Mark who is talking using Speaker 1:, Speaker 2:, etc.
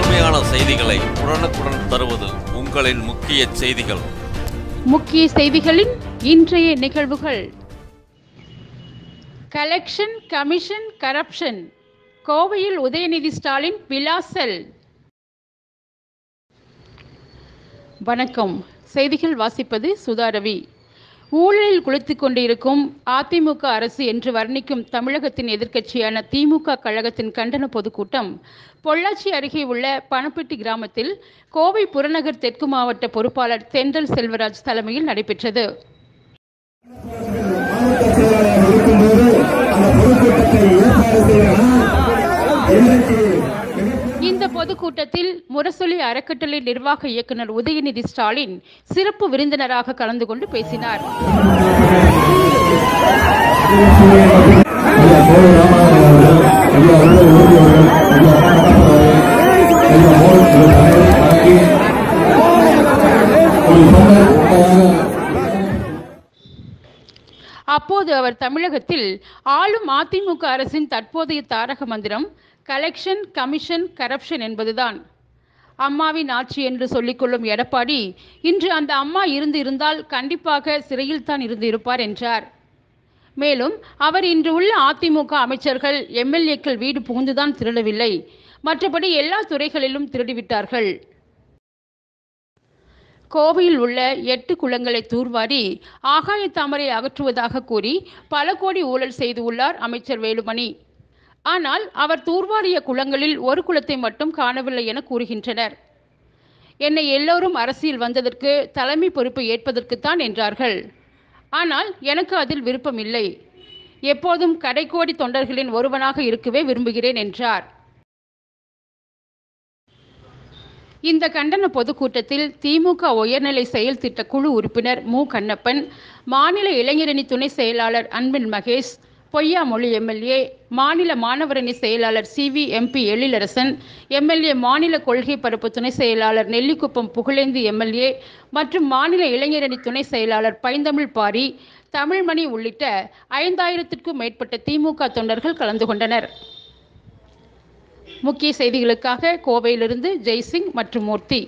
Speaker 1: உண்மையான செய்திகளை உடனுக்குடன் தருவது உங்களின் முக்கிய செய்திகள்.
Speaker 2: முக்கிய செய்திகளின் இன்றைய நிகழ்வுகள். கலெக்ஷன் கமிஷன் கரப்ஷன் கோவையில் உதயநிதி ஸ்டாலின் விலாசல். வணக்கம். செய்திகள் வாசிப்பது சுதாரவி ஊழலில் குளித்துக் கொண்டிருக்கும் அதிமுக அரசு என்று வர்ணிக்கும் தமிழகத்தின் எதிர்க்கட்சியான திமுக கழகத்தின் கண்டன பொதுக்கூட்டம் பொள்ளாச்சி அருகே உள்ள பணப்பட்டி கிராமத்தில் கோவை புறநகர் தெற்கு மாவட்ட பொறுப்பாளர் தென்றல் செல்வராஜ் தலைமையில் நடைபெற்றது.
Speaker 3: அந்த பொதுக்கூட்டத்தை ஏற்பாடு செய்யலாம்.
Speaker 2: பொதுக்கூட்டத்தில் முரசொலி அறக்கட்டளை நிர்வாக இயக்குனர் உதயநிதி ஸ்டாலின் சிறப்பு விருந்தினராக கலந்து கொண்டு பேசினார். அப்போது அவர் தமிழகத்தில் ஆளும் அதிமுக அரசின் தற்போதைய தாரக மந்திரம் கலெக்ஷன் கமிஷன் கரப்ஷன் என்பதுதான். அம்மாவின் ஆட்சி என்று சொல்லிக்கொள்ளும் எடப்பாடி இன்று அந்த அம்மா இருந்து இருந்தால் கண்டிப்பாக சிறையில் தான் இருந்து இருப்பார் என்றார். மேலும் அவர் இன்று உள்ள அதிமுக அமைச்சர்கள் எம்எல்ஏக்கள் வீடு புகுந்துதான் திருடவில்லை. மற்றபடி எல்லா துறைகளிலும் திருடிவிட்டார்கள். கோவையில் உள்ள எட்டு குளங்களை தூர்வாரி ஆகாய தாமரை அகற்றுவதாக கூறி பல கோடி ஊழல் செய்து உள்ளார் அமைச்சர் வேலுமணி. ஆனால் அவர் தூர்வாரிய குளங்களில் ஒரு குளத்தை மட்டும் காணவில்லை என கூறுகின்றனர். என்னை எல்லோரும் அரசியல் வந்ததற்கு தலைமை பொறுப்பு ஏற்பதற்குத்தான் என்றார்கள். ஆனால் எனக்கு அதில் விருப்பமில்லை. எப்போதும் கடைக்கோடி தொண்டர்களின் ஒருவனாக இருக்கவே விரும்புகிறேன் என்றார். இந்த கண்டன பொதுக்கூட்டத்தில் திமுக உயர்நிலை செயல் திட்ட குழு உறுப்பினர் மு. கண்ணப்பன் மாநில இளைஞரணி துணை செயலாளர் அன்பின் மகேஷ் பொய்யாமொழி எம்எல்ஏ மாநில மாணவரணி செயலாளர் C V M P Ezhilarasan M L A மாநில கொள்கை பரப்பு துணை செயலாளர் நெல்லிக்குப்பம் புகழேந்தி எம்எல்ஏ மற்றும் மாநில இளைஞரணி துணை செயலாளர் பைந்தமிழ் பாரி தமிழ்மணி உள்ளிட்ட ஐந்தாயிரத்திற்கும் மேற்பட்ட திமுக தொண்டர்கள் கலந்து கொண்டனர். முக்கிய செய்திகளுக்காக கோவையிலிருந்து ஜெய்சிங் மற்றும் மூர்த்தி.